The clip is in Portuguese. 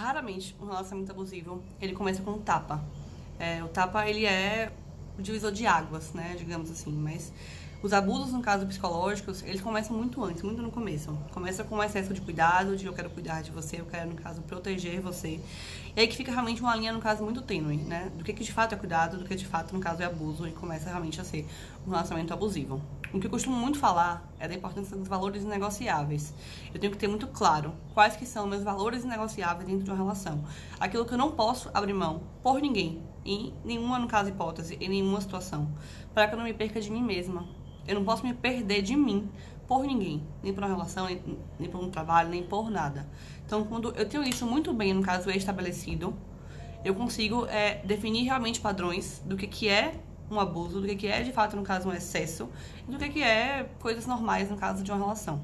raramente um relacionamento abusivo, ele começa com um tapa. É, o tapa, ele é o divisor de águas, né, digamos assim, mas os abusos, no caso psicológicos, eles começam muito antes, muito no começo. Começa com um excesso de cuidado, de eu quero cuidar de você, eu quero, no caso, proteger você. E aí que fica realmente uma linha, no caso, muito tênue, né? Do que, que de fato é cuidado, do que de fato, no caso, é abuso, e começa realmente a ser um relacionamento abusivo. O que eu costumo muito falar é da importância dos valores negociáveis. Eu tenho que ter muito claro quais que são meus valores negociáveis dentro de uma relação. Aquilo que eu não posso abrir mão por ninguém, em nenhuma, no caso, hipótese, em nenhuma situação, para que eu não me perca de mim mesma eu não posso me perder de mim por ninguém, nem por uma relação, nem, nem por um trabalho, nem por nada. Então, quando eu tenho isso muito bem, no caso estabelecido, eu consigo é, definir realmente padrões do que, que é um abuso, do que, que é de fato, no caso, um excesso, e do que, que é coisas normais no caso de uma relação.